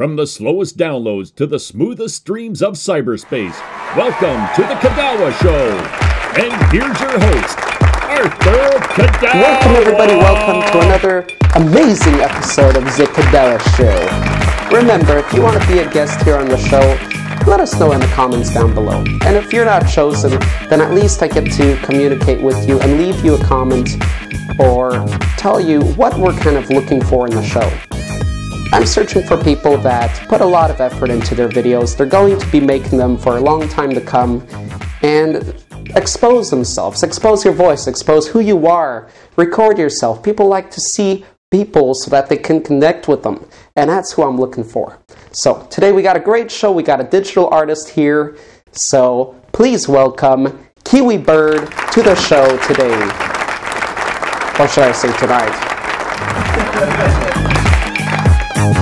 From the slowest downloads to the smoothest streams of cyberspace, welcome to the Kidawa Show. And here's your host, Arthur Kidawa. Welcome, everybody. Welcome to another amazing episode of the Kidawa Show. Remember, if you want to be a guest here on the show, let us know in the comments down below. And if you're not chosen, then at least I get to communicate with you and leave you a comment or tell you what we're kind of looking for in the show. I'm searching for people that put a lot of effort into their videos. They're going to be making them for a long time to come and expose themselves, expose your voice, expose who you are, record yourself. People like to see people so that they can connect with them, and that's who I'm looking for. So, today we got a great show. We got a digital artist here. So, please welcome Kiwi Byrd to the show today. Or should I say tonight? From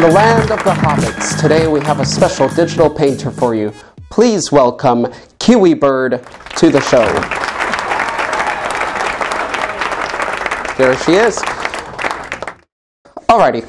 the land of the hobbits, today we have a special digital painter for you. Please welcome Kiwi Byrd to the show. There she is. Alrighty.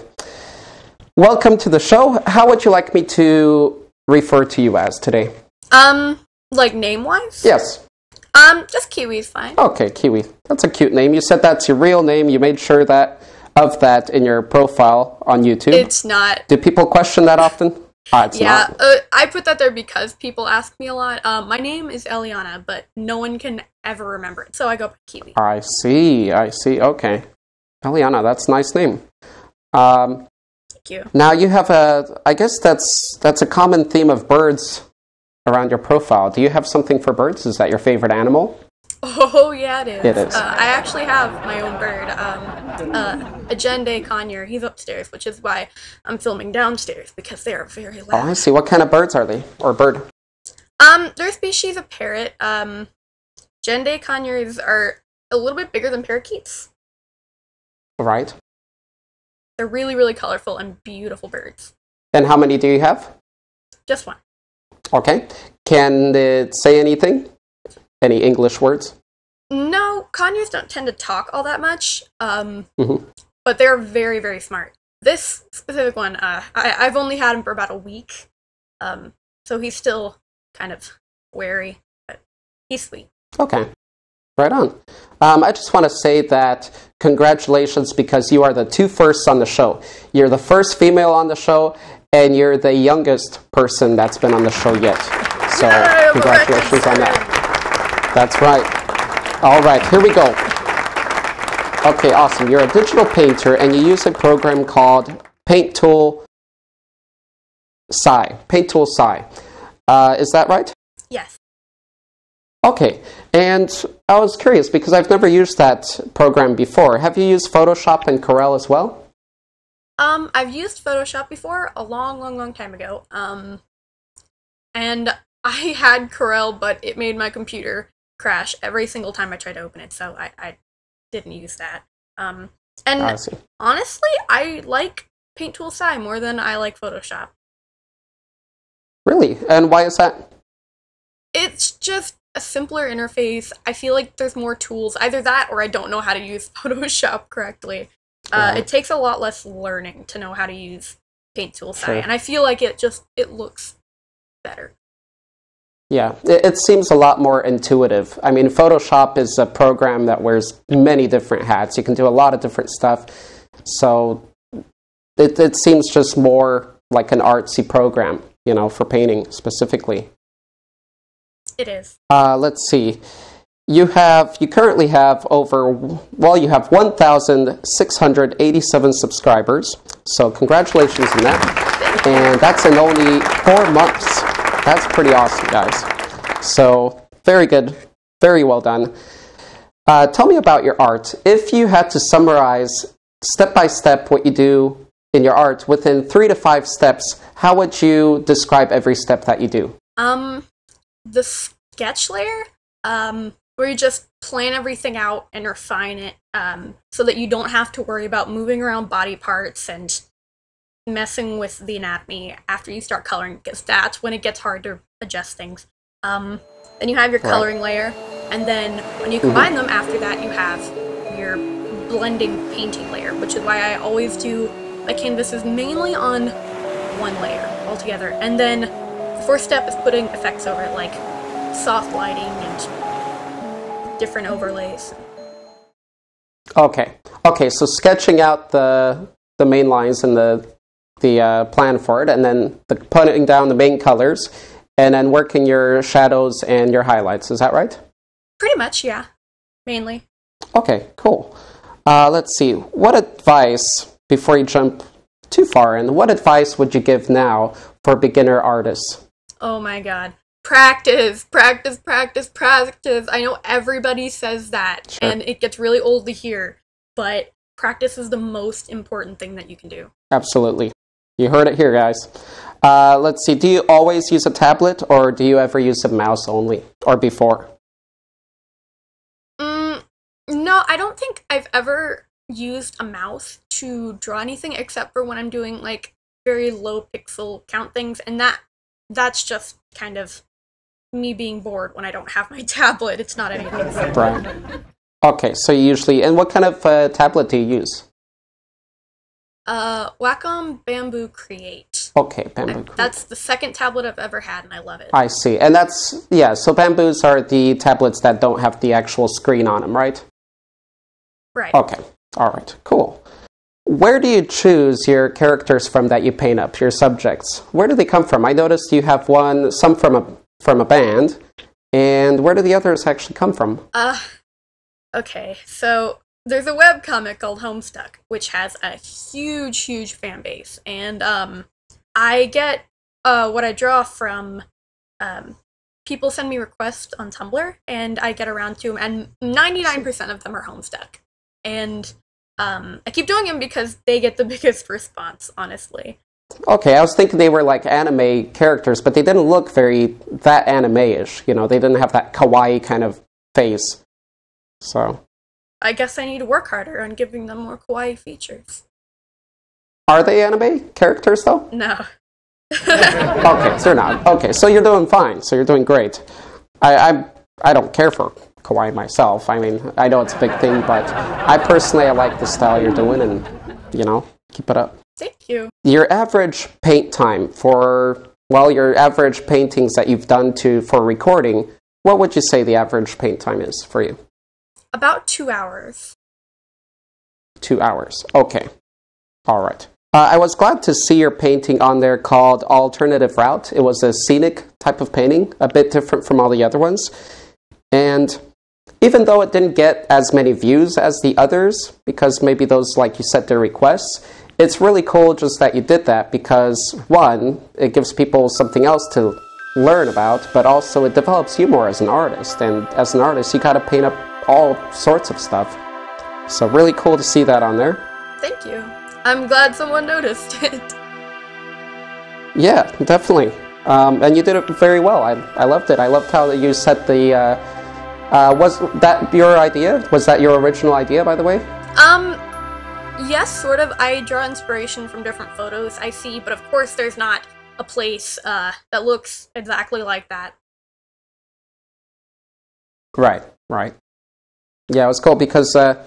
Welcome to the show. How would you like me to refer to you as today? Um, like name wise? Yes. Um, just Kiwi's fine. Okay, Kiwi. That's a cute name. You said that's your real name. You made sure that of that in your profile on YouTube. It's not. Do people question that often? It's yeah, not. uh, I put that there because people ask me a lot. Um, my name is Eliana, but no one can ever remember it, so I go by Kiwi. I see. I see. Okay. Eliana, that's a nice name. Um, Thank you. now you have a. I guess that's that's a common theme of birds around your profile. Do you have something for birds? Is that your favorite animal? Oh yeah, it is. It is. Uh, I actually have my own bird, um, uh, a Jenday conure. He's upstairs, which is why I'm filming downstairs because they are very Oh, I see. What kind of birds are they? Or bird? Um, they're a species of parrot. Um, Jenday conures are a little bit bigger than parakeets. Right. They're really, really colorful and beautiful birds. And how many do you have? Just one. Okay. Can it say anything? Any English words? No, conures don't tend to talk all that much, um, Mhm. but they're very, very smart. This specific one, uh, I, I've only had him for about a week, um, so he's still kind of wary, but he's sweet. Okay. Right on. Um, I just want to say that congratulations because you are the two firsts on the show. You're the first female on the show, and you're the youngest person that's been on the show yet. So, Yay, congratulations on that. That's right. All right, here we go. Okay, awesome. You're a digital painter, and you use a program called Paint Tool SAI. Paint Tool SAI. Uh, is that right? Yes. Okay, and I was curious because I've never used that program before. Have you used Photoshop and Corel as well? Um, I've used Photoshop before a long, long, long time ago. Um, and I had Corel, but it made my computer crash every single time I tried to open it, so I, I didn't use that. Um, and I honestly, I like Paint Tool SAI more than I like Photoshop. Really? And why is that? It's just a simpler interface. I feel like there's more tools. Either that or I don't know how to use Photoshop correctly. Uh, It takes a lot less learning to know how to use Paint Tool Sure. and I feel like it just it looks better. Yeah, it, it seems a lot more intuitive. I mean, Photoshop is a program that wears many different hats. You can do a lot of different stuff. So it, it seems just more like an artsy program, you know, for painting specifically. It is. Uh, let's see. You have you currently have over well you have 1,687 subscribers. So congratulations on that. And that's in only four months. That's pretty awesome, guys. So very good, very well done. Uh, tell me about your art. If you had to summarize step by step what you do in your art within three to five steps, how would you describe every step that you do? Um, the sketch layer, um, where you just plan everything out and refine it, um, so that you don't have to worry about moving around body parts and messing with the anatomy after you start coloring, because that's when it gets hard to adjust things. Um, then you have your Right. coloring layer, and then when you combine them after that, you have your blending painting layer, which is why I always do my canvases mainly on one layer altogether. And then the fourth step is putting effects over it, like soft lighting and different overlays. Okay. Okay, so sketching out the the main lines and the the uh, plan for it, and then the, putting down the main colors, and then working your shadows and your highlights. Is that right? Pretty much, yeah. Mainly. Okay, cool. Uh, let's see. What advice before you jump too far in? What advice would you give now for beginner artists? Oh my god. Practice, practice, practice, practice. I know everybody says that, Sure. and it gets really old to hear, but practice is the most important thing that you can do. Absolutely. You heard it here, guys. Uh, let's see. Do you always use a tablet, or do you ever use a mouse only, or before? Mm, no, I don't think I've ever used a mouse to draw anything except for when I'm doing like very low pixel count things, and that that's just kind of me being bored when I don't have my tablet. It's not anything. fancy. Right. Okay, so usually, and what kind of uh, tablet do you use? Uh, Wacom Bamboo Create. Okay, bamboo. I- that's the second tablet I've ever had, and I love it. I see, and that's yeah. So bamboos are the tablets that don't have the actual screen on them, right? right. Okay, all right, cool. Where do you choose your characters from that you paint up, your subjects? Where do they come from? I noticed you have one, some from a from a band, and where do the others actually come from? Uh, okay, so there's a webcomic called Homestuck, which has a huge, huge fan base, and um, I get uh what I draw from um people send me requests on Tumblr, and I get around to them, and 99% of them are Homestuck, and um, I keep doing them because they get the biggest response, honestly. Okay, I was thinking they were like anime characters, but they didn't look very that anime-ish. You know, they didn't have that kawaii kind of face. So, I guess I need to work harder on giving them more kawaii features. are they anime characters though? No. Okay, so they're not. Okay, so you're doing fine. So you're doing great. I I, I don't care for kawaii myself. I mean, I know it's a big thing, but I personally I like the style you're doing, and you know, keep it up. Thank you. Your average paint time for well, your average paintings that you've done to for recording. What would you say the average paint time is for you? About two hours. Two hours. Okay. All right. Uh, I was glad to see your painting on there called Alternative Route. It was a scenic type of painting, a bit different from all the other ones. And even though it didn't get as many views as the others, because maybe those, like you said, their requests, it's really cool just that you did that because, one, it gives people something else to learn about, but also it develops you more as an artist. And as an artist, you got to paint up all sorts of stuff. So, really cool to see that on there. Thank you. I'm glad someone noticed it. Yeah, definitely. Um, and you did it very well. I, I loved it. I loved how that you set the. Uh, uh, was that your idea? Was that your original idea, by the way? Um, yes, sort of. I draw inspiration from different photos I see, but of course, there's not a place uh, that looks exactly like that. Right, right. Yeah, it was cool because uh,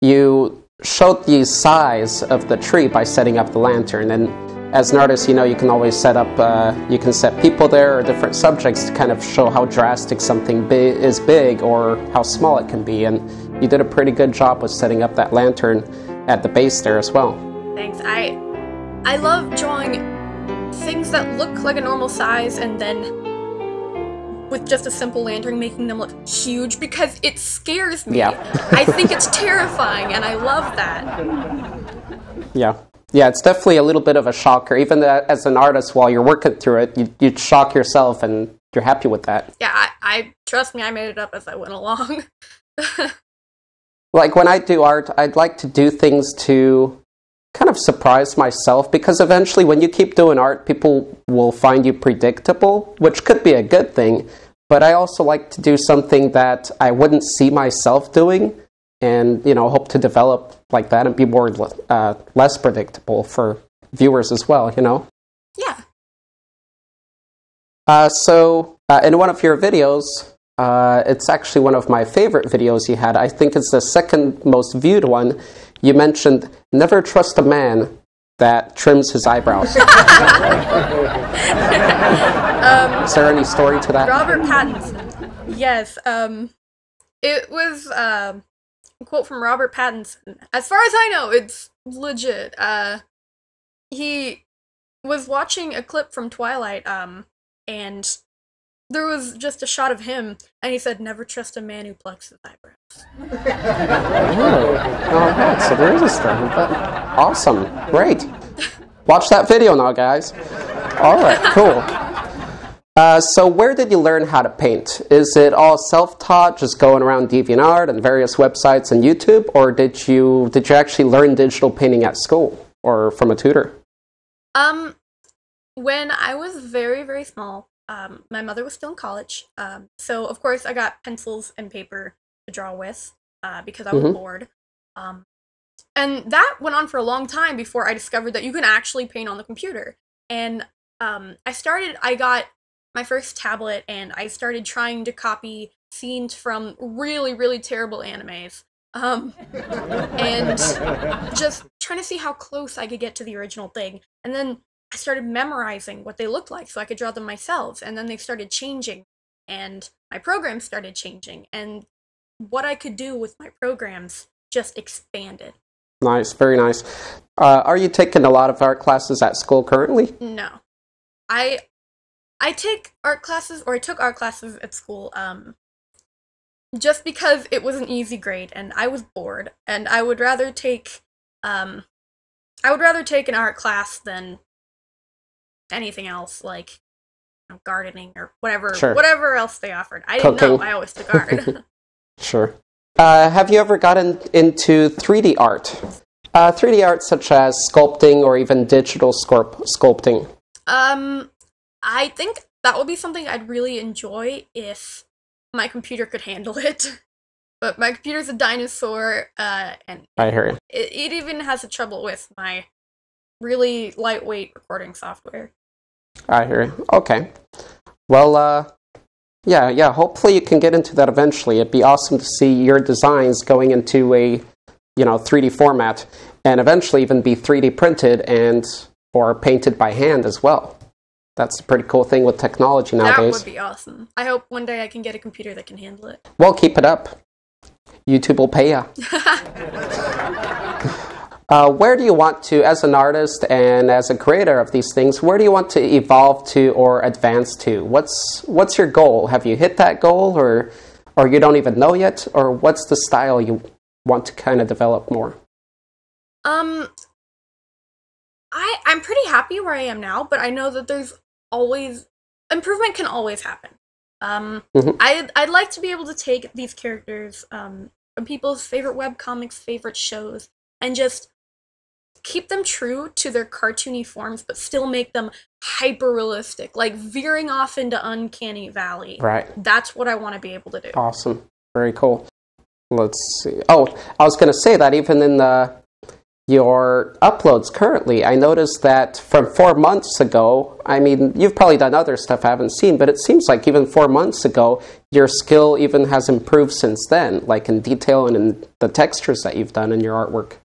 you showed the size of the tree by setting up the lantern. And as an artist, you know, you can always set up, uh, you can set people there or different subjects to kind of show how drastic something bi- is big or how small it can be. And you did a pretty good job with setting up that lantern at the base there as well. Thanks. I I love drawing things that look like a normal size and then with just a simple lantern making them look huge because it scares me. Yeah. I think it's terrifying and I love that. Yeah. Yeah, it's definitely a little bit of a shocker. Even as an artist, while you're working through it, you, you'd shock yourself and you're happy with that. Yeah, I, I trust me, I made it up as I went along. Like when I do art, I'd like to do things to kind of surprise myself because eventually, when you keep doing art, people will find you predictable, which could be a good thing. But I also like to do something that I wouldn't see myself doing and, you know, hope to develop like that and be more uh, less predictable for viewers as well, you know? yeah. Uh, so, uh, in one of your videos, Uh, it's actually one of my favorite videos you had. I think it's the second most viewed one. You mentioned never trust a man that trims his eyebrows. Um, Is there any story to that? Robert Pattinson. Yes. Um, it was um a quote from Robert Pattinson. As far as I know, it's legit. Uh, he was watching a clip from Twilight. Um, and there was just a shot of him, and he said, "Never trust a man who plucks his eyebrows." Oh, all right. So there is a story. But awesome. Great. Watch that video now, guys. All right. Cool. Uh, so where did you learn how to paint? Is it all self-taught, just going around DeviantArt and various websites and YouTube, or did you did you actually learn digital painting at school or from a tutor? Um, when I was very, very small, um, my mother was still in college. Um, so of course I got pencils and paper to draw with, uh, because I was Mhm. bored. Um, and that went on for a long time before I discovered that you can actually paint on the computer. And um, I started. I got my first tablet, and I started trying to copy scenes from really, really terrible animes. Um, and just trying to see how close I could get to the original thing. And then I started memorizing what they looked like so I could draw them myself. And then they started changing, and my programs started changing. And what I could do with my programs just expanded. Nice, very nice. Uh, are you taking a lot of art classes at school currently? No, I I take art classes, or I took art classes at school. Um, just because it was an easy grade and I was bored, and I would rather take um, I would rather take an art class than anything else like you know, gardening or whatever Sure. whatever else they offered. I didn't Cooking. know. I always took art. Sure. Uh, have you ever gotten into 3D art? Uh, 3D art such as sculpting or even digital sculp- sculpting. Um, I think that would be something I'd really enjoy if my computer could handle it. But my computer's a dinosaur, uh, and I hear you. it, it even has a trouble with my really lightweight recording software. I hear you. Okay. Well, uh, yeah, yeah. Hopefully, you can get into that eventually. It'd be awesome to see your designs going into a, you know, 3D format, and eventually even be 3D printed and or painted by hand as well. That's a pretty cool thing with technology nowadays. That would be awesome. I hope one day I can get a computer that can handle it. Well, keep it up. YouTube will pay ya. Uh, where do you want to, as an artist and as a creator of these things, where do you want to evolve to or advance to? What's what's your goal? Have you hit that goal, or or you don't even know yet, or what's the style you want to kind of develop more? Um, I I'm pretty happy where I am now, but I know that there's always improvement can always happen. Um, Mhm. I I'd like to be able to take these characters, um, from people's favorite webcomics, favorite shows, and just keep them true to their cartoony forms, but still make them hyper realistic, like veering off into uncanny valley. Right. That's what I want to be able to do. Awesome. Very cool. Let's see. Oh, I was going to say that even in the your uploads currently, I noticed that from four months ago, I mean, you've probably done other stuff I haven't seen, but it seems like even four months ago, your skill even has improved since then, like in detail and in the textures that you've done in your artwork.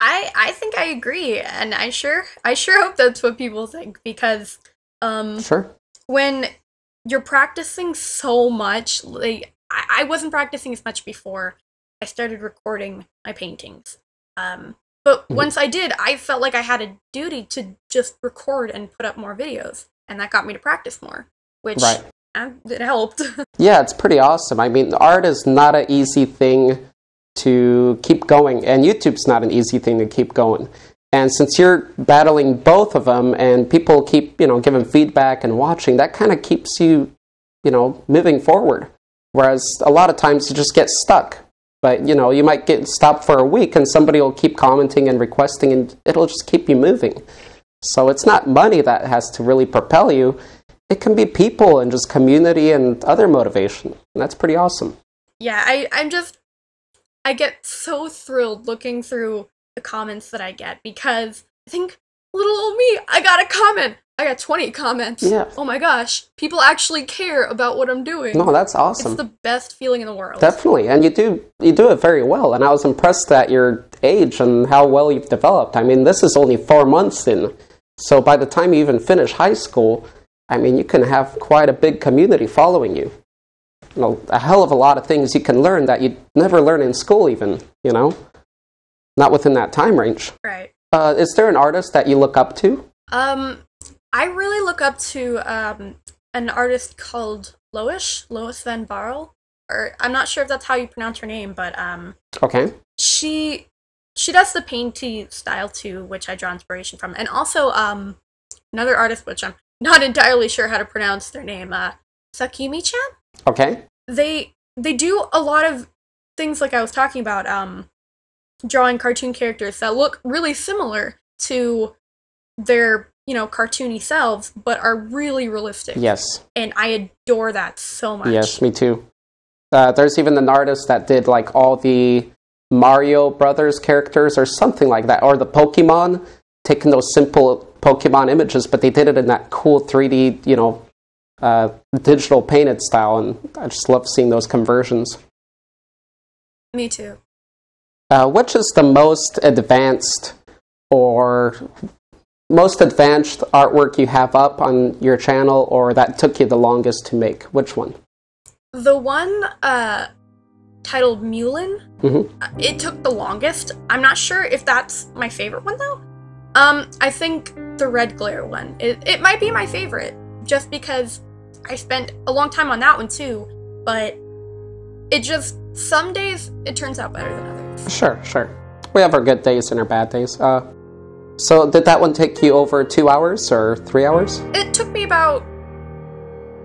I I think I agree, and I sure I sure hope that's what people think because um Sure. when you're practicing so much, like I, I wasn't practicing as much before I started recording my paintings. Um, but Mhm. once I did, I felt like I had a duty to just record and put up more videos, and that got me to practice more, which Right. uh, it helped. Yeah, it's pretty awesome. I mean, art is not an easy thing to keep going, and YouTube's not an easy thing to keep going. And since you're battling both of them, and people keep, you know, giving feedback and watching, that kind of keeps you, you know, moving forward. Whereas a lot of times you just get stuck. But you know, you might get stopped for a week, and somebody will keep commenting and requesting, and it'll just keep you moving. So it's not money that has to really propel you. It can be people and just community and other motivation. And that's pretty awesome. yeah, I I'm just I get so thrilled looking through the comments that I get because I think little old me, I got a comment. I got 20 comments. Yeah. Oh my gosh. People actually care about what I'm doing. No, that's awesome. It's the best feeling in the world. Definitely, and you do you do it very well. And I was impressed at your age and how well you've developed. I mean, this is only four months in, so by the time you even finish high school, I mean, you can have quite a big community following you. You know, a hell of a lot of things you can learn that you'd never learn in school, even. You know, not within that time range. right. Uh, is there an artist that you look up to? Um, I really look up to um an artist called Lois, Lois Van Baarle, or I'm not sure if that's how you pronounce her name, but um, Okay. she she does the painty style too, which I draw inspiration from, and also um another artist which I'm not entirely sure how to pronounce their name, uh, Sakimi-chan. Okay. They they do a lot of things like I was talking about, um, drawing cartoon characters that look really similar to their you know cartoony selves, but are really realistic. Yes. and I adore that so much. Yes, me too. Uh, there's even an artist that did like all the Mario Brothers characters or something like that, or the Pokemon, taking those simple Pokemon images, but they did it in that cool 3D, you know, uh, digital painted style, and I just love seeing those conversions. Me too. Uh, which is the most advanced or most advanced artwork you have up on your channel, or that took you the longest to make? Which one? The one uh, titled Mulin, Mhm. uh, it took the longest. I'm not sure if that's my favorite one though. Um, I think the Red Glare one. It, it might be my favorite, just because I spent a long time on that one too. But it just some days it turns out better than others. Sure, sure. We have our good days and our bad days. Uh, so did that one take you over two hours or three hours? It took me about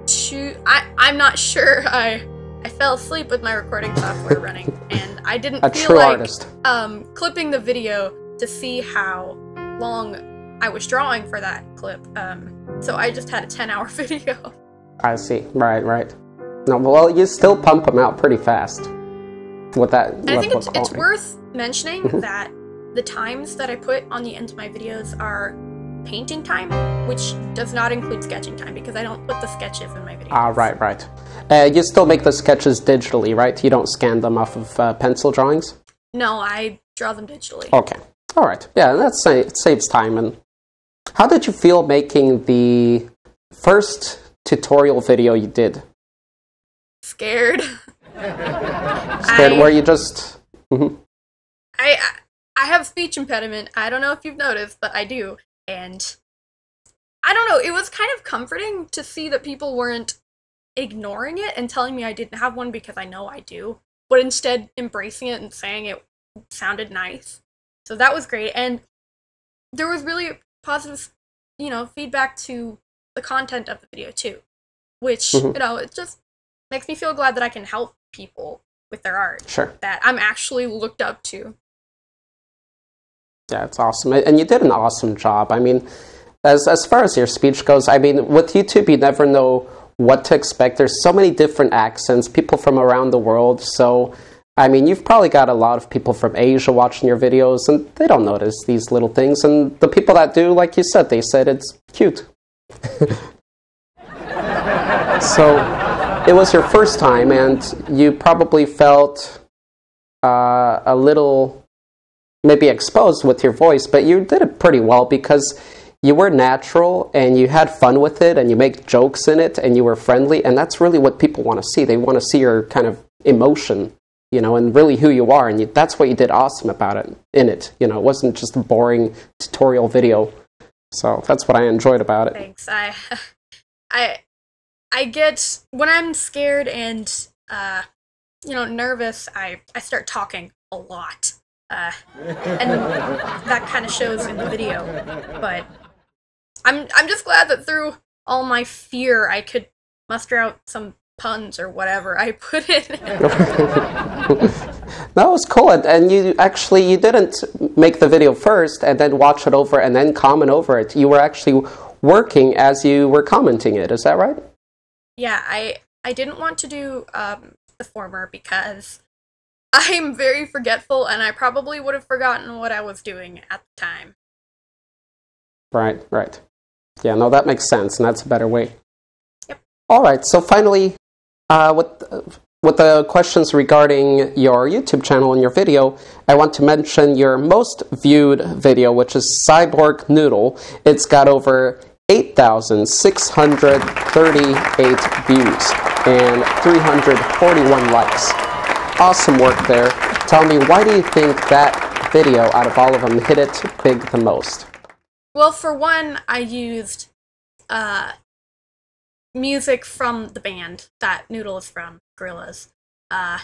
two. I I'm not sure. I I fell asleep with my recording software running, and I didn't A feel like artist. um clipping the video to see how long I was drawing for that clip. Um, so I just had a 10 hour video. I see. Right, right. No, well, you still pump them out pretty fast. With that, And I think it's, it's worth mentioning Mhm. that the times that I put on the end of my videos are painting time, which does not include sketching time because I don't put the sketches in my videos. Ah, right, right. Uh, you still make the sketches digitally, right? You don't scan them off of uh, pencil drawings. No, I draw them digitally. Okay. All right. Yeah, that sa- saves time. And how did you feel making the first tutorial video you did? Scared. Scared I- where you just Mhm. I I- I have speech impediment. I don't know if you've noticed, but I do. And I don't know, it was kind of comforting to see that people weren't ignoring it and telling me I didn't have one because I know I do, but instead embracing it and saying it sounded nice. So that was great and there was really positive, you know, feedback to the content of the video too, which, Mhm. you know, it just makes me feel glad that I can help people with their art sure. that I'm actually looked up to. Yeah, it's awesome, and you did an awesome job. I mean, as as far as your speech goes, I mean, with YouTube, you never know what to expect. There's so many different accents, people from around the world. So, I mean, you've probably got a lot of people from Asia watching your videos, and they don't notice these little things. And the people that do, like you said, they said it's cute. so, it was your first time, and you probably felt uh, a little maybe exposed with your voice, but you did it pretty well because you were natural and you had fun with it and you make jokes in it and you were friendly and that's really what people want to see. They want to see your kind of emotion, you know, and really who you are and you, that's what you did awesome about it in it. You know, it wasn't just a boring tutorial video. So that's what I enjoyed about it. Thanks. I I I get when I'm scared and uh you know nervous, I I start talking a lot. Uh and that kind of shows in the video. But I'm I'm just glad that through all my fear I could muster out some puns or whatever I put in. that was cool and, and you actually you didn't make the video first and then watch it over and then comment over it you were actually working as you were commenting it is that right Yeah, I I didn't want to do um, the former because I'm very forgetful, and I probably would have forgotten what I was doing at the time. right right Yeah, no, that makes sense, and that's a better way. Yep. All right. So finally, uh, with with the questions regarding your YouTube channel and your video, I want to mention your most viewed video, which is Cyborg Noodle. It's got over 8,638 views and 341 likes. Awesome work there. Tell me, why do you think that video, out of all of them, hit it big the most? Well, for one, I used uh, music from the band that Noodle is from, Gorillaz. Uh,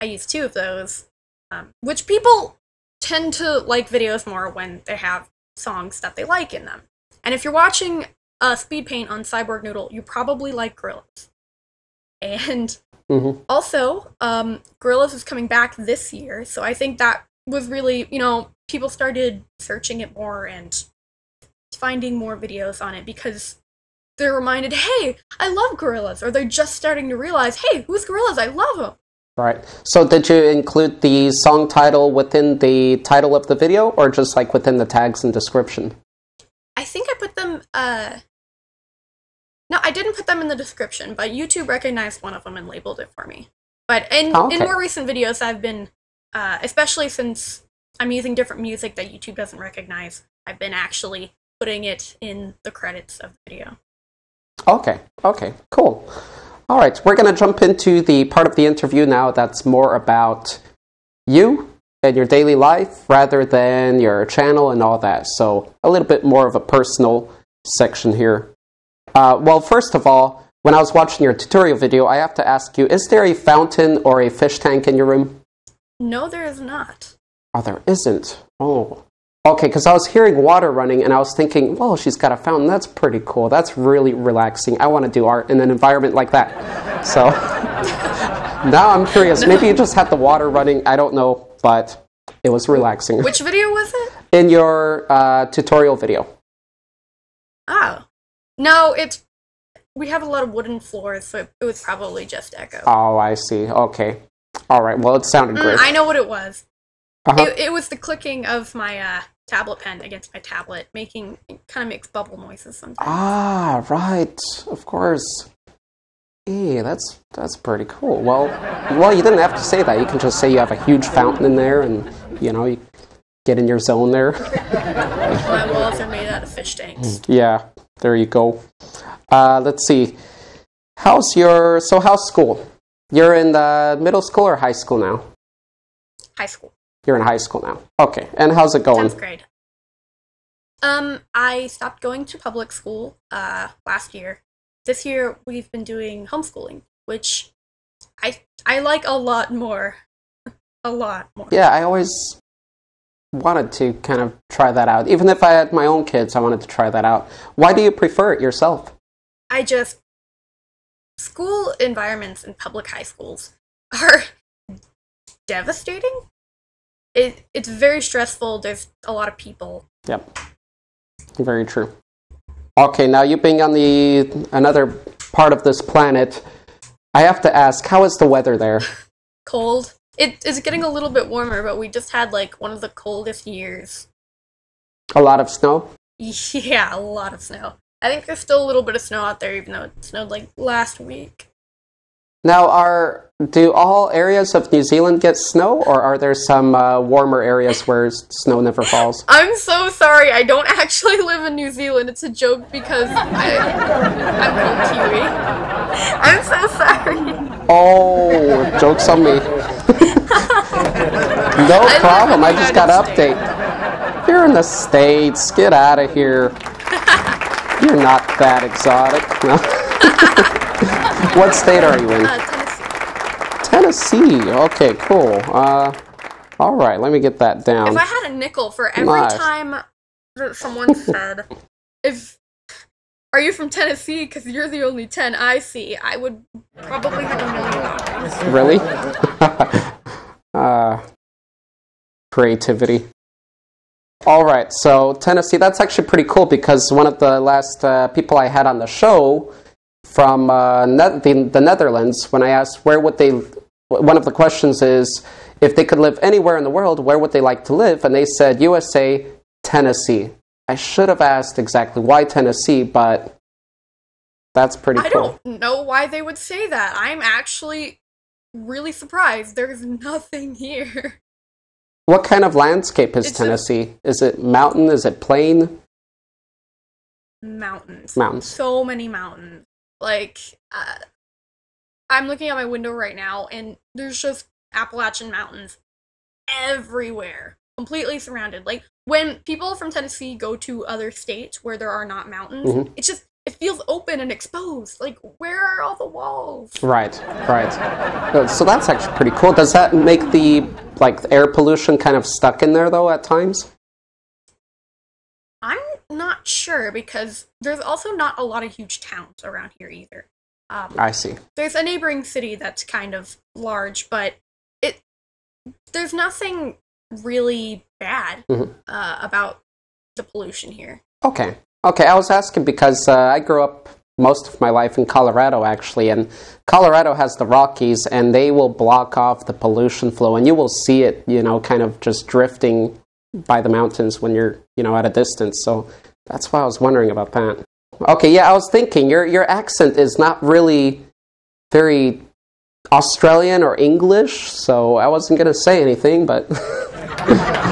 I used two of those, um, which people tend to like videos more when they have songs that they like in them. And if you're watching uh, Speed Paint on Cyborg Noodle, you probably like Gorillaz. And Mm-hmm. also, um, Gorillaz is coming back this year, so I think that was really, you know, people started searching it more and finding more videos on it because they're reminded, hey, I love Gorillaz, or they're just starting to realize, hey, who's Gorillaz? I love them. Right. So, did you include the song title within the title of the video, or just like within the tags and description? I think I put them. Uh, no, I didn't put them in the description, but YouTube recognized one of them and labeled it for me. But in Oh, okay. in more recent videos, I've been, uh, especially since I'm using different music that YouTube doesn't recognize, I've been actually putting it in the credits of the video. Okay, okay, cool. All right, we're going to jump into the part of the interview now that's more about you and your daily life rather than your channel and all that. So, a little bit more of a personal section here. Uh, well, first of all, when I was watching your tutorial video, I have to ask you is there a fountain or a fish tank in your room? No, there is not. Oh, there isn't. Oh. Okay, because I was hearing water running and I was thinking, well, she's got a fountain. That's pretty cool. That's really relaxing. I want to do art in an environment like that. So now I'm curious. Maybe you just had the water running. I don't know, but it was relaxing. Which video was it? In your uh, tutorial video. Oh, no, it's. We have a lot of wooden floors, so it, it was probably just echo. Oh, I see. Okay. All right. Well, it sounded Mm, great. I know what it was. Uh-huh. It, it was the clicking of my uh, tablet pen against my tablet, making it kind of makes bubble noises sometimes. Ah, right. Of course. Hey, that's that's pretty cool. Well, well, you didn't have to say that. You can just say you have a huge fountain in there, and you know, you get in your zone there. my walls are made out of fish tanks. yeah, there you go. Uh, let's see. How's your so? How's school? You're in the middle school or high school now? High school, You're in high school now. Okay, and how's it going? tenth grade. Um, I stopped going to public school uh last year. This year we've been doing homeschooling, which I I like a lot more, a lot more. Yeah, I always wanted to kind of try that out. Even if I had my own kids, I wanted to try that out. Why do you prefer it yourself? I just school environments in public high schools are devastating. It it's very stressful. There's a lot of people. Yep. Very true. Okay, now you being on the another part of this planet, I have to ask, how is the weather there? Cold. It is getting a little bit warmer, but we just had like one of the coldest years. A lot of snow? Yeah, a lot of snow. I think there's still a little bit of snow out there, even though it snowed like last week. Now, are do all areas of New Zealand get snow, or are there some uh, warmer areas where snow never falls? I'm so sorry. I don't actually live in New Zealand. It's a joke because I, I'm from Kiwi. I'm so sorry. Oh, jokes on me. no live problem. I just got an update. You're in the states. Get out of here. You're not that exotic. No. what state are you in? Uh, Tennessee. Tennessee. Okay, cool. Uh, all right, let me get that down. If I had a nickel for every Nice. time that someone said, "If are you from Tennessee?" Because you're the only ten I see, I would probably have a million dollars. Really? uh, creativity. All right, so Tennessee, that's actually pretty cool because one of the last uh, people I had on the show from uh, the, the Netherlands, when I asked where would they, one of the questions is if they could live anywhere in the world, where would they like to live? And they said USA, Tennessee. I should have asked exactly why Tennessee, but that's pretty I cool. don't know why they would say that. I'm actually really surprised. There's nothing here. What kind of landscape is It's a- Tennessee? Is it mountain? Is it plain? Mountains. Mountains. So many mountains. Like, uh, I'm looking at my window right now, and there's just Appalachian Mountains everywhere, completely surrounded. Like, when people from Tennessee go to other states where there are not mountains, Mhm. it's just, it feels open and exposed. Like, where are all the walls? Right, right. So that's actually pretty cool. Does that make the like air pollution kind of stuck in there though at times? Not sure because there's also not a lot of huge towns around here either. Um, I see. there's a neighboring city that's kind of large, but it there's nothing really bad Mhm. uh, about the pollution here. Okay. Okay, I was asking because uh, I grew up most of my life in Colorado, actually, and Colorado has the Rockies, and they will block off the pollution flow, and you will see it, you know, kind of just drifting by the mountains when you're, you know, at a distance. So that's why I was wondering about that. Okay, yeah, I was thinking your your accent is not really very Australian or English, so I wasn't gonna say anything, but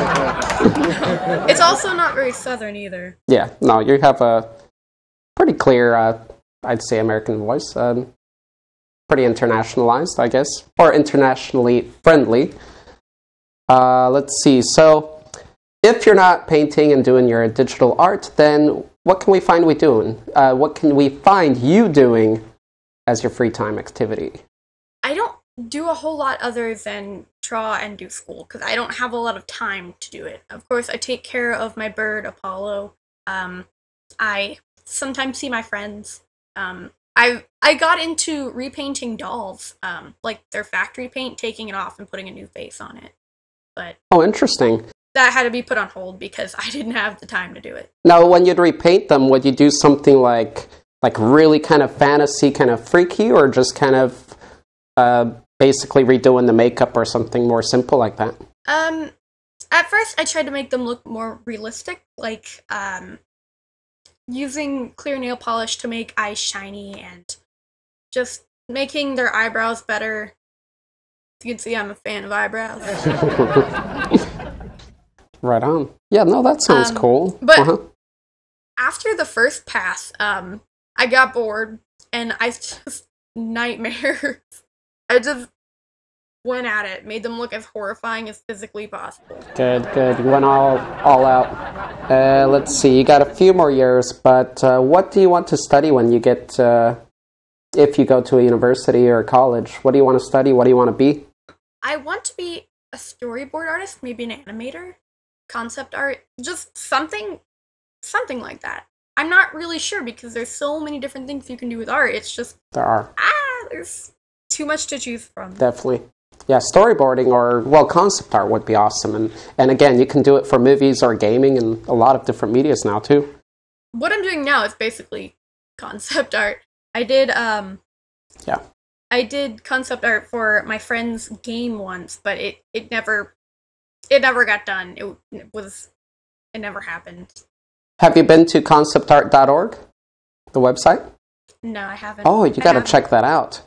It's also not very southern either. Yeah, no, you have a pretty clear, uh, I'd say, American voice. Um, pretty internationalized, I guess, or internationally friendly. Uh, let's see. So, if you're not painting and doing your digital art, then what can we find we doing? Uh, what can we find you doing as your free time activity? I don't do a whole lot other than draw and do school because I don't have a lot of time to do it. Of course, I take care of my bird Apollo. Um, I sometimes see my friends. Um, I I got into repainting dolls, um, like their factory paint, taking it off and putting a new face on it. But Oh, interesting. That had to be put on hold because I didn't have the time to do it. Now, when you'd repaint them, would you do something like like really kind of fantasy, kind of freaky, or just kind of uh, basically redoing the makeup or something more simple like that? Um, at first, I tried to make them look more realistic, like um, using clear nail polish to make eyes shiny and just making their eyebrows better. You can see I'm a fan of eyebrows. Right on. Yeah, no, that sounds Um, cool. but- Uh-huh. After the first pass, um, I got bored and I just nightmares. I just went at it, made them look as horrifying as physically possible. Good, good. You went all all out. Uh, let's see. You got a few more years, but uh, what do you want to study when you get uh, if you go to a university or a college? What do you want to study? What do you want to be? I want to be a storyboard artist, maybe an animator, concept art, just something something like that. I'm not really sure because there's so many different things you can do with art. It's just There are ah, there's too much to choose from. definitely. Yeah, storyboarding or well, concept art would be awesome, and and again, you can do it for movies or gaming and a lot of different medias now too. What I'm doing now is basically concept art. I did um Yeah. I did concept art for my friend's game once, but it it never it never got done. It, it was it never happened. Have you been to conceptart.org, the website? No, I haven't. Oh, you got to check that out.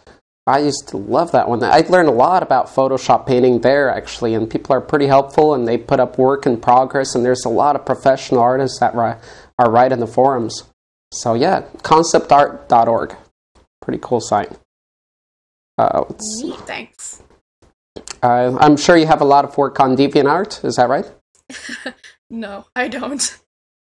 I used to love that one. I learned a lot about Photoshop painting there, actually, and people are pretty helpful and they put up work in progress, and there's a lot of professional artists that ri- are right in the forums. So, yeah, conceptart.org. Pretty cool site. Uh. Neat, thanks. Uh, I'm sure you have a lot of work on DeviantArt, is that right? No, I don't.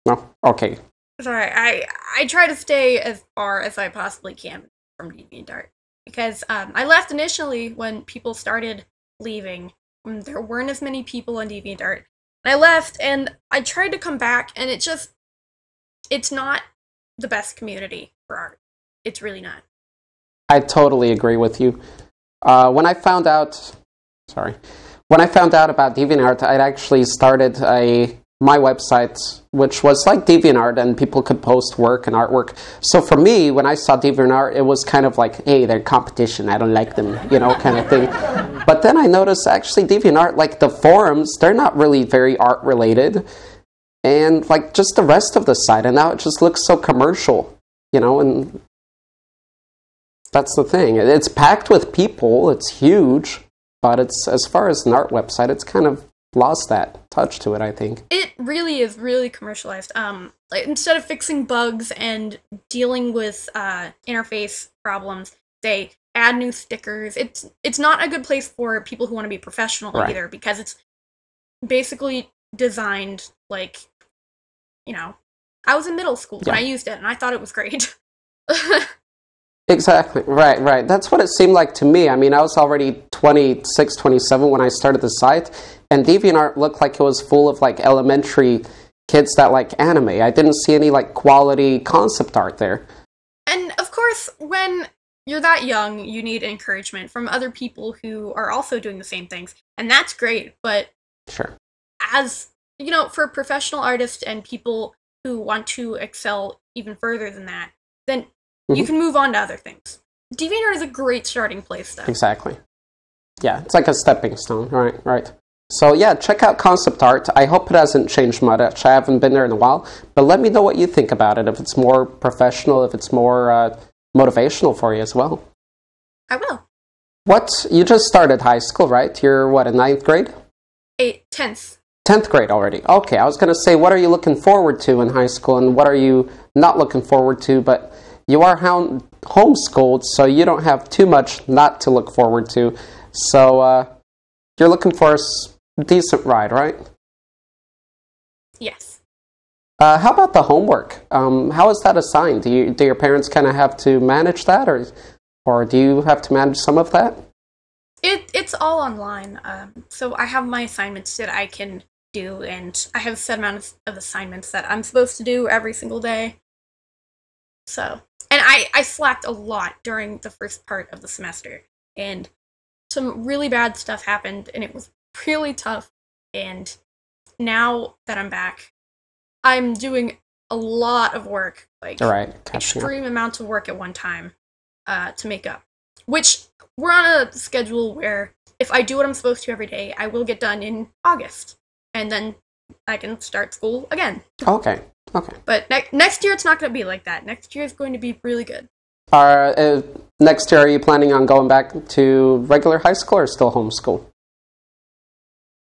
No? Okay. Sorry, I I try to stay as far as I possibly can from DeviantArt because um, I left initially when people started leaving. There weren't as many people on DeviantArt. I left and I tried to come back, and it just it's not the best community for art. It's really not. I totally agree with you. Uh, when I found out, sorry, when I found out about DeviantArt, I'd actually started a my website, which was like DeviantArt, and people could post work and artwork. So for me, when I saw DeviantArt, it was kind of like, hey, they're competition. I don't like them, you know, kind of thing. But then I noticed actually DeviantArt, like the forums, they're not really very art related. and like just the rest of the site, and now it just looks so commercial, you know, and that's the thing. It's packed with people. It's huge, but it's as far as an art website, it's kind of lost that touch to it. I think it really is really commercialized. Um, like instead of fixing bugs and dealing with uh, interface problems, they add new stickers. It's it's not a good place for people who want to be professional Right. either because it's basically designed like you know I was in middle school when I used it and I thought it was great. Exactly. Right, right. That's what it seemed like to me. I mean, I was already 26, 27 when I started the site, and DeviantArt looked like it was full of like elementary kids that like anime. I didn't see any like quality concept art there. And of course, when you're that young, you need encouragement from other people who are also doing the same things. And that's great. But Sure. as, you know, for professional artists and people who want to excel even further than that, then you Mhm. can move on to other things. DeviantArt is a great starting place, though. Exactly. Yeah, it's like a stepping stone. Right, right. So yeah, check out concept art. I hope it hasn't changed much. I haven't been there in a while, but let me know what you think about it. If it's more professional, if it's more uh, motivational for you as well. I will. What you just started high school, right? You're what in ninth grade, A tenth. tenth grade already. Okay, I was gonna say, what are you looking forward to in high school, and what are you not looking forward to? But you are homeschooled, so you don't have too much not to look forward to. So uh, you're looking for a decent ride, right? Yes. Uh, how about the homework? Um, how is that assigned? Do you do your parents kind of have to manage that, or or do you have to manage some of that? It it's all online. Um, so I have my assignments that I can do, and I have a set amount of, of assignments that I'm supposed to do every single day. So, and I I slacked a lot during the first part of the semester, and some really bad stuff happened, and it was really tough. And now that I'm back, I'm doing a lot of work, like All right, extreme amounts of work at one time uh, to make up. Which we're on a schedule where if I do what I'm supposed to every day, I will get done in August, and then I can start school again. Okay, okay. But ne- next year it's not going to be like that. Next year is going to be really good. Are uh, next year? Are you planning on going back to regular high school or still homeschool?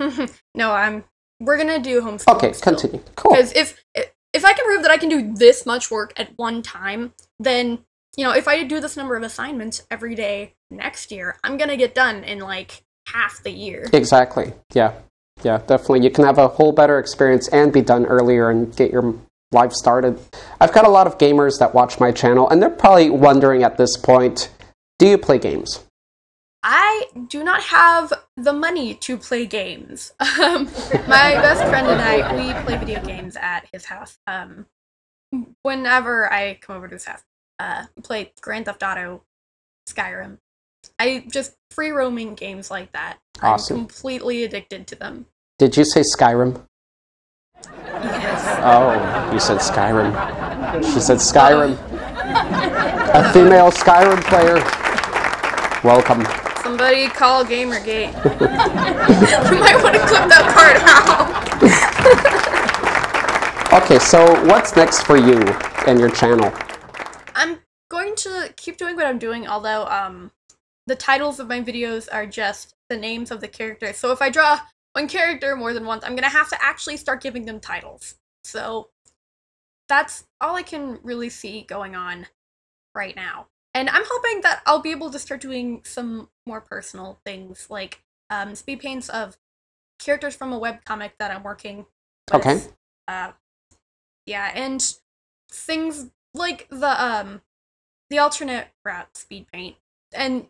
no, I'm. We're gonna do homeschool. Okay, continue. Cool. Because if if I can prove that I can do this much work at one time, then you know if I do this number of assignments every day next year, I'm gonna get done in like half the year. Exactly. Yeah. Yeah, definitely. You can have a whole better experience and be done earlier and get your life started. I've got a lot of gamers that watch my channel, and they're probably wondering at this point do you play games? I do not have the money to play games. Um, my best friend and I, we play video games at his house. Um, whenever I come over to his house, uh, play Grand Theft Auto, Skyrim. I just free roaming games like that. Awesome. I'm completely addicted to them. Did you say Skyrim? Yes. Oh, you said Skyrim. She said Skyrim. A female Skyrim player. Welcome. Somebody call Gamergate. you might want to clip that part out. Okay, so what's next for you and your channel? I'm going to keep doing what I'm doing, although um, the titles of my videos are just the names of the characters. So if I draw one character more than once, I'm gonna have to actually start giving them titles. So that's all I can really see going on right now. And I'm hoping that I'll be able to start doing some more personal things, like um, speed paints of characters from a webcomic that I'm working with. Okay. Uh, yeah, and things like the um the alternate route speed paint and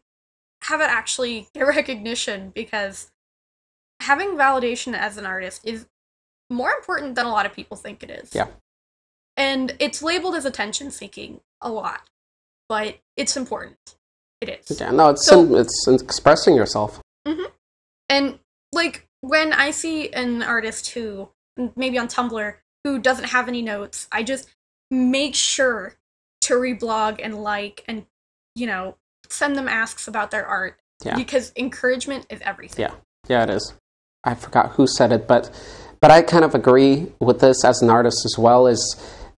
have it actually get recognition because having validation as an artist is more important than a lot of people think it is. Yeah. And it's labeled as attention seeking a lot, but it's important. It is. Yeah, no, it's So- it's expressing yourself. Mm-hmm. And like when I see an artist who maybe on Tumblr who doesn't have any notes, I just make sure to reblog and like and you know send them asks about their art Yeah. because encouragement is everything. Yeah. Yeah, it is. I forgot who said it, but but I kind of agree with this as an artist as well. Is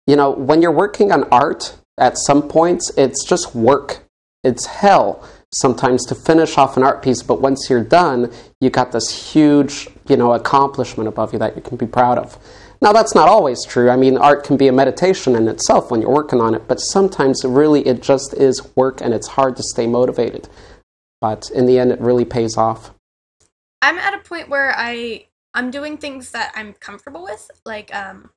you know when you're working on art, at some points it's just work. It's hell sometimes to finish off an art piece, but once you're done, you got this huge you know accomplishment above you that you can be proud of. Now, that's not always true. I mean, art can be a meditation in itself when you're working on it, but sometimes really it just is work and it's hard to stay motivated. But in the end, it really pays off. I'm at a point where I I'm doing things that I'm comfortable with. Like um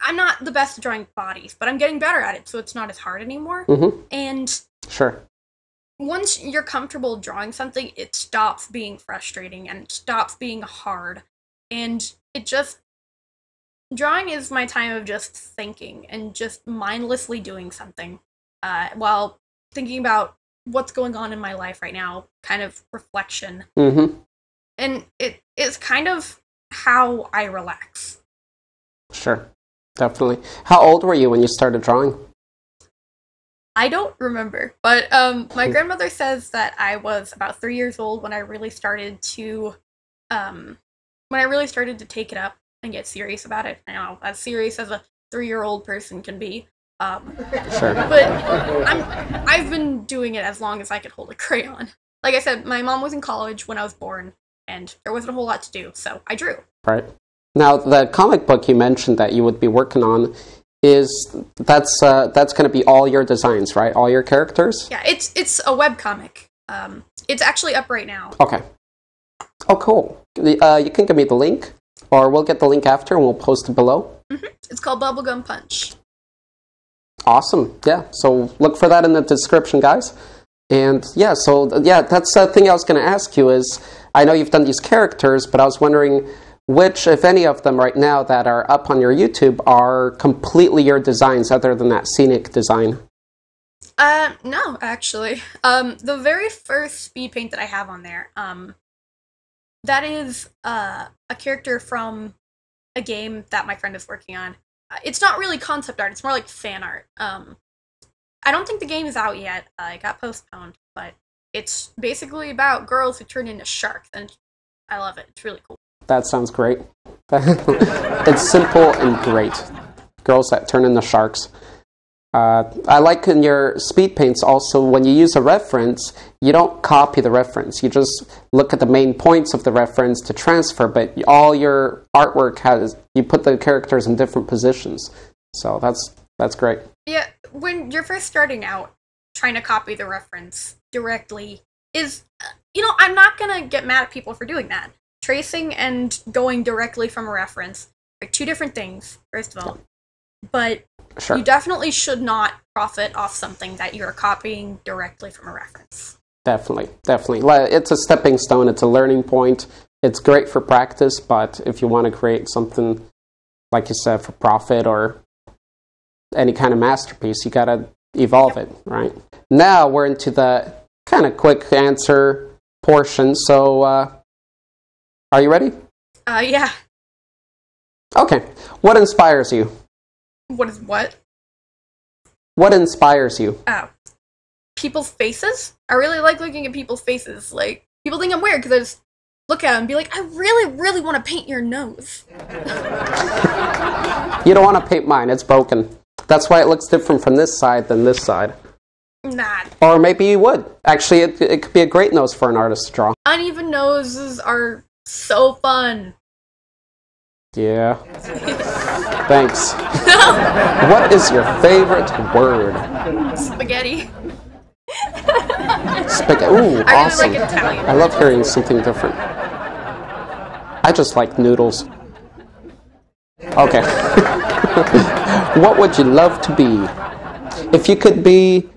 I'm not the best at drawing bodies, but I'm getting better at it, so it's not as hard anymore. Mm-hmm. And Sure. once you're comfortable drawing something, it stops being frustrating and it stops being hard. And it just drawing is my time of just thinking and just mindlessly doing something uh, while thinking about what's going on in my life right now, kind of reflection. Mm-hmm. And it is kind of how I relax. Sure. Definitely. How old were you when you started drawing? I don't remember, but um, my grandmother says that I was about three years old when I really started to, um, when I really started to take it up and get serious about it. You know, as serious as a three-year-old person can be. Um, Sure. but I'm I've been doing it as long as I could hold a crayon. Like I said, my mom was in college when I was born, and there wasn't a whole lot to do, so I drew. Right. Now, the comic book you mentioned that you would be working on is that's uh, that's going to be all your designs, right? All your characters. Yeah, it's it's a web comic. Um, it's actually up right now. Okay. Oh, cool. Uh, you can give me the link, or we'll get the link after and we'll post it below. It's called Bubblegum Punch. Awesome. Yeah. So look for that in the description, guys. And yeah, so yeah, that's the thing I was going to ask you is I know you've done these characters, but I was wondering which, if any of them right now that are up on your YouTube are completely your designs other than that scenic design. Uh, no, actually. Um, the very first speed paint that I have on there, um, that is uh, a character from a game that my friend is working on. It's not really concept art; it's more like fan art. Um, I don't think the game is out yet. Uh, it got postponed, but it's basically about girls who turn into sharks, and I love it. It's really cool. That sounds great. it's simple and great. Girls that turn into sharks. Uh, I like in your speed paints also when you use a reference, you don't copy the reference. You just look at the main points of the reference to transfer, but all your artwork has you put the characters in different positions. So that's that's great. Yeah, when you're first starting out, trying to copy the reference directly is, you know, I'm not gonna get mad at people for doing that. Tracing and going directly from a reference are two different things, first of all. But Sure. you definitely should not profit off something that you're copying directly from a reference. Definitely, definitely. It's a stepping stone. It's a learning point. It's great for practice, but if you want to create something, like you said, for profit or any kind of masterpiece, you got to evolve it, right? Now we're into the kind of quick answer portion. So, uh, are you ready? Uh, yeah. Okay. What inspires you? What is what? What inspires you? Oh. People's faces? I really like looking at people's faces. Like, people think I'm weird because I just look at them and be like, I really, really want to paint your nose. You don't want to paint mine, it's broken. That's why it looks different from this side than this side. Nah. Or maybe you would. Actually, it, it could be a great nose for an artist to draw. Uneven noses are so fun. Yeah. Thanks. what is your favorite word? Spaghetti. Spaghetti. Ooh, I awesome. really like Italian. I love hearing something different. I just like noodles. Okay. what would you love to be? If you could be,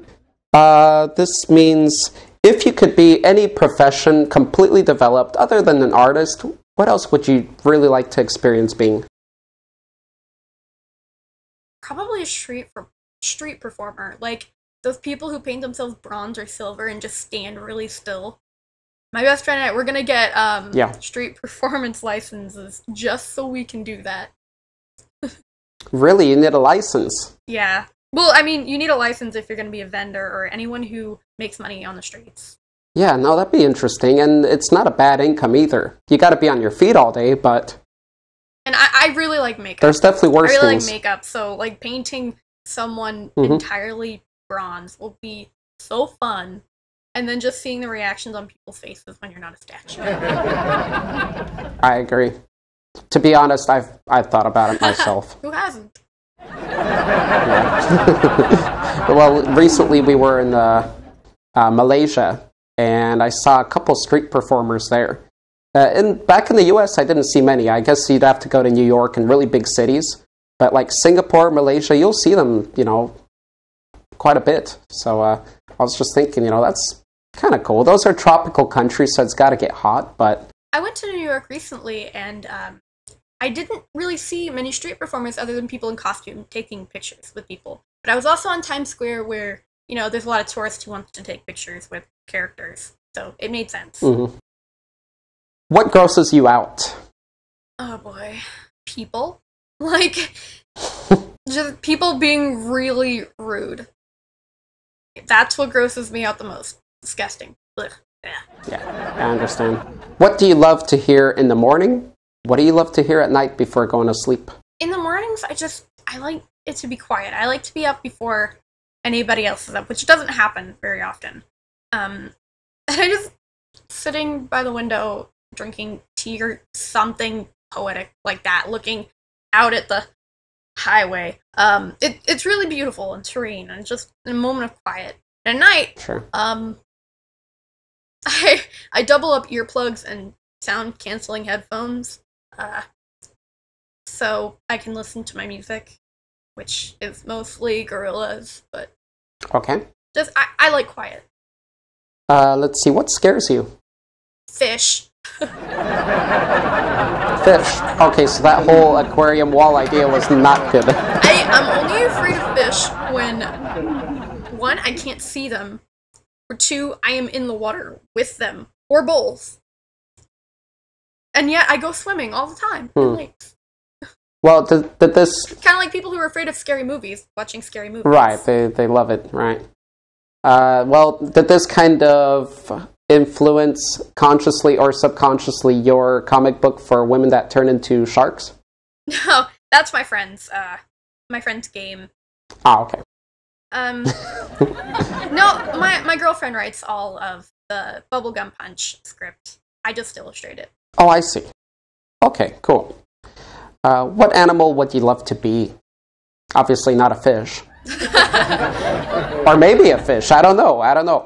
uh, this means if you could be any profession completely developed other than an artist, what else would you really like to experience being? Probably a street for street performer. Like those people who paint themselves bronze or silver and just stand really still. My best friend and I, we're gonna get um Yeah. street performance licenses just so we can do that. Really, you need a license. Yeah. Well, I mean, you need a license if you're gonna be a vendor or anyone who makes money on the streets. Yeah, no, that'd be interesting, and it's not a bad income either. You got to be on your feet all day, but And I, I really like makeup. There's definitely worse I really things. like makeup, so like painting someone Mhm. entirely bronze will be so fun. And then just seeing the reactions on people's faces when you're not a statue. I agree. To be honest, I've I've thought about it myself. Who hasn't? Yeah. well, recently we were in uh, uh, Malaysia, and I saw a couple street performers there. Uh, and back in the U.S., I didn't see many. I guess you'd have to go to New York and really big cities. But like Singapore, Malaysia, you'll see them, you know, quite a bit. So uh, I was just thinking, you know, that's kind of cool. Those are tropical countries, so it's got to get hot. But I went to New York recently, and um, I didn't really see many street performers other than people in costume taking pictures with people. But I was also on Times Square, where you know there's a lot of tourists who want to take pictures with characters, so it made sense. mhm. What grosses you out? Oh boy, people like just people being really rude. That's what grosses me out the most. Disgusting. Ugh. Yeah. Yeah, I understand. What do you love to hear in the morning? What do you love to hear at night before going to sleep? in the mornings i just i like it to be quiet i like to be up before anybody else is up which doesn't happen very often um and i just sitting by the window drinking tea or something poetic like that looking out at the highway um it, it's really beautiful and serene and just a moment of quiet at night Sure. um i i double up earplugs and sound canceling headphones uh so I can listen to my music, which is mostly Gorillaz, but Okay. just I, I like quiet. Uh, let's see. What scares you? Fish. Fish. Okay, so that whole aquarium wall idea was not good. I, I'm only afraid of fish when one, I can't see them, or two, I am in the water with them, or both. And yet I go swimming all the time in Hmm. lakes. Well, did, did this Kind of like people who are afraid of scary movies, watching scary movies. right? They they love it, right? Uh, well, did this kind of influence consciously or subconsciously your comic book for women that turn into sharks? No, that's my friend's, uh, my friend's game. Ah, okay. Um, no, my my girlfriend writes all of the Bubblegum Punch script. I just illustrate it. Oh, I see. Okay, cool. Uh, what animal would you love to be? Obviously, not a fish. or maybe a fish. I don't know. I don't know.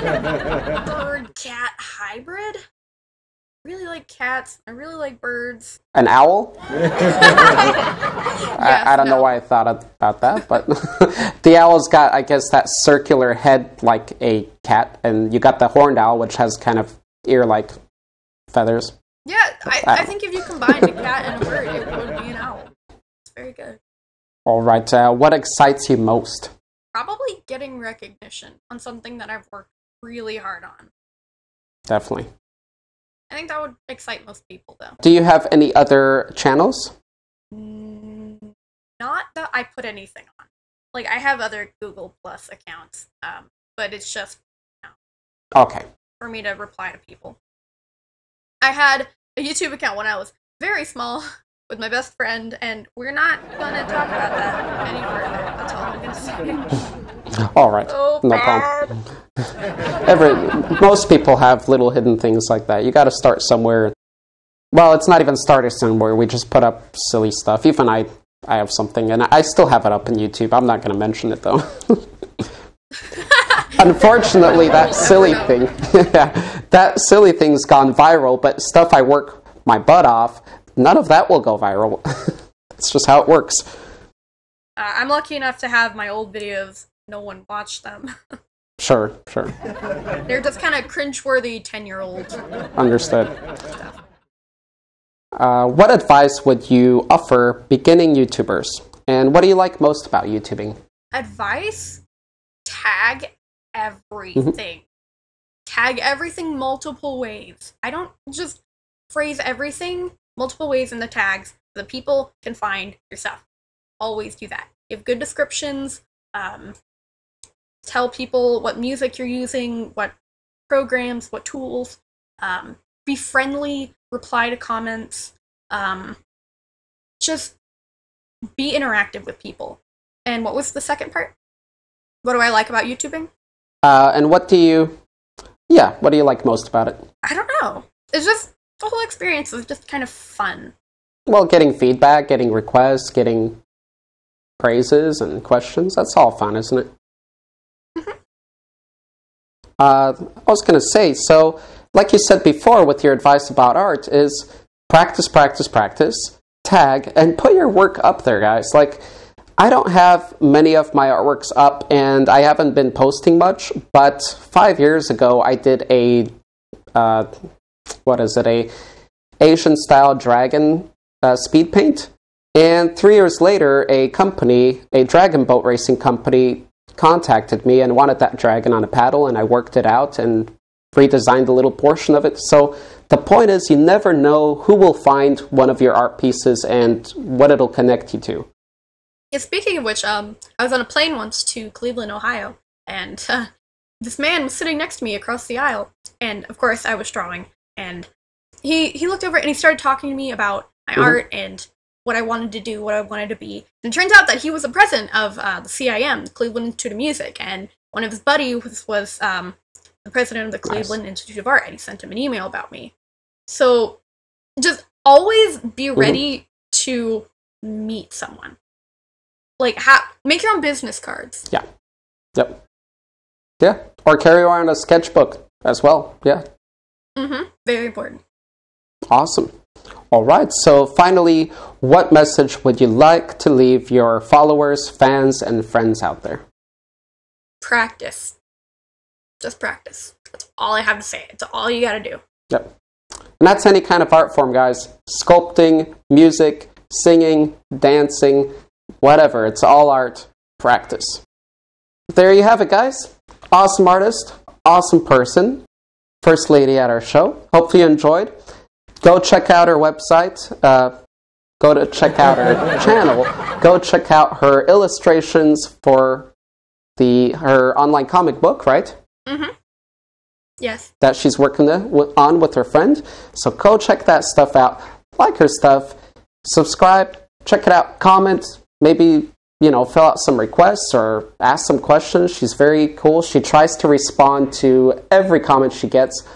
Some kind of bird cat hybrid. I Really like cats. I really like birds. An owl? Yes, I, I don't know why I thought about that, but the owl's got, I guess, that circular head like a cat, and you got the horned owl, which has kind of ear like feathers. Yeah, I, I think if you combined a cat and a bird, it would be an owl. It's very good. All right, uh, what excites you most? Probably getting recognition on something that I've worked really hard on. Definitely. I think that would excite most people, though. Do you have any other channels? Mm, Not that I put anything on. Like I have other Google Plus accounts, um, but it's just Okay. for me to reply to people. I had a YouTube account when I was very small with my best friend, and we're not gonna talk about that any further. That's all I'm gonna say. All right. Oh, No problem. Every, most people have little hidden things like that. You got to start somewhere. Well, it's not even started somewhere. We just put up silly stuff. Even I, I have something, and I still have it up on YouTube. I'm not going to mention it though. Unfortunately, that silly thing, that silly thing's gone viral. But stuff I work my butt off, none of that will go viral. It's just how it works. Uh, I'm lucky enough to have my old videos. No one watched them. Sure, sure, They're just kind of cringeworthy ten-year-old understood. Uh, what advice would you offer beginning YouTubers? And what do you like most about YouTubing? advice? Tag everything. Tag everything multiple ways. I don't just phrase everything multiple ways in the tags. So that people can find your stuff. Always do that. Give good descriptions um, tell people what music you're using what programs what tools um, be friendly reply to comments Um, just be interactive with people. And what was the second part? What do I like about YouTubing? Uh, and what do you, yeah, what do you like most about it? I don't know. It's just the whole experience is just kind of fun. Well, getting feedback, getting requests, getting praises and questions, that's all fun, isn't it? Uh, I was going to say, so, like you said before with your advice about art, is practice, practice, practice, tag, and put your work up there, guys. Like, I don't have many of my artworks up, and I haven't been posting much, but five years ago, I did a, uh, what is it, a Asian style dragon uh, speed paint. And three years later, a company, a dragon boat racing company, contacted me and wanted that dragon on a paddle, and I worked it out and redesigned a little portion of it. So the point is, you never know who will find one of your art pieces and what it'll connect you to. Yeah, speaking of which, um, I was on a plane once to Cleveland, Ohio, and uh, this man was sitting next to me across the aisle, and of course I was drawing, and he he looked over and he started talking to me about my Mhm. art and what I wanted to do, what I wanted to be. And it turns out that he was the president of uh, the CIM, Cleveland Institute of Music, and one of his buddies was, was um, the president of the Nice. Cleveland Institute of Art, and he sent him an email about me. So just always be ready to meet someone. Like, ha- make your own business cards. Yeah. Yep. Yeah. Or carry around a sketchbook as well. Yeah. Mm-hmm. Very important. Awesome. All right. So, finally, what message would you like to leave your followers, fans, and friends out there? Practice. Just practice. That's all I have to say. It's all you gotta do. Yep. And that's any kind of art form, guys. Sculpting, music, singing, dancing, whatever. It's all art. Practice. There you have it, guys. Awesome artist, awesome person, first lady at our show. Hopefully you enjoyed. Go check out her website. Uh, go to check out her channel. Go check out her illustrations for the her online comic book, right? Mm-hmm. Yes. that she's working on with her friend. So go check that stuff out. Like her stuff. Subscribe. Check it out. Comment. Maybe you know fill out some requests or ask some questions. She's very cool. She tries to respond to every comment she gets.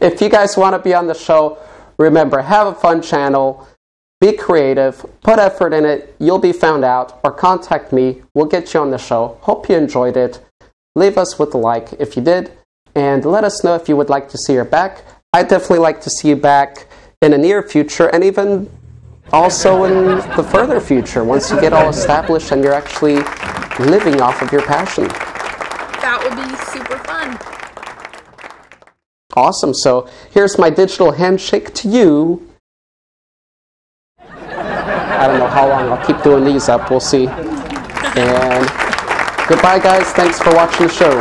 If you guys want to be on the show, remember have a fun channel. Be creative, put effort in it, you'll be found out, or contact me. We'll get you on the show. Hope you enjoyed it. Leave us with a like if you did and let us know if you would like to see her back. I'd definitely like to see you back in the near future and even also in the further future once you get all established and you're actually living off of your passion. That would be. Awesome. So here's my digital handshake to you. I don't know how long I'll keep doing these up. We'll see. And goodbye, guys. Thanks for watching the show.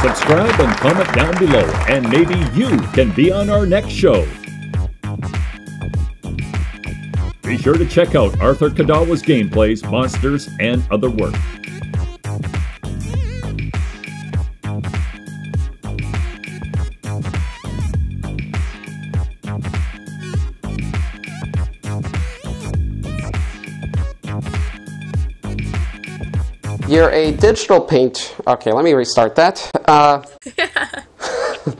Subscribe and comment down below, and maybe you can be on our next show. Be sure to check out Arthur Kidawa's gameplays, monsters, and other work. You're a digital paint. Okay, let me restart that. Uh,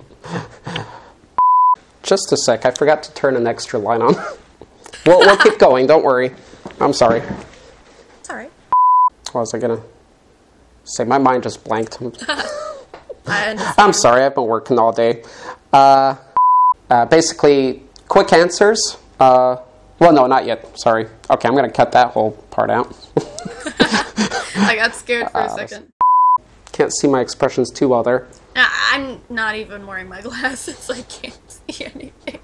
just a sec. I forgot to turn an extra line on. we'll, we'll keep going. Don't worry. I'm sorry. It's alright. What was I gonna say? My mind just blanked. I I'm sorry. I've been working all day. Uh, uh, basically, quick answers. Uh, well, no, not yet. Sorry. Okay, I'm gonna cut that whole part out. I got scared for Uh, a second. Can't see my expressions too well there. I'm not even wearing my glasses. I can't see anything.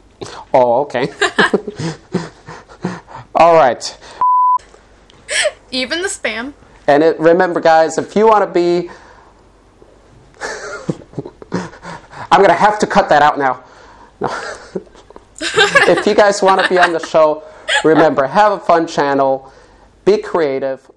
Oh, okay. All right. Even the spam. And it, remember, guys, if you want to be. I'm going to have to cut that out now. No. if you guys want to be on the show, remember, have a fun channel, be creative,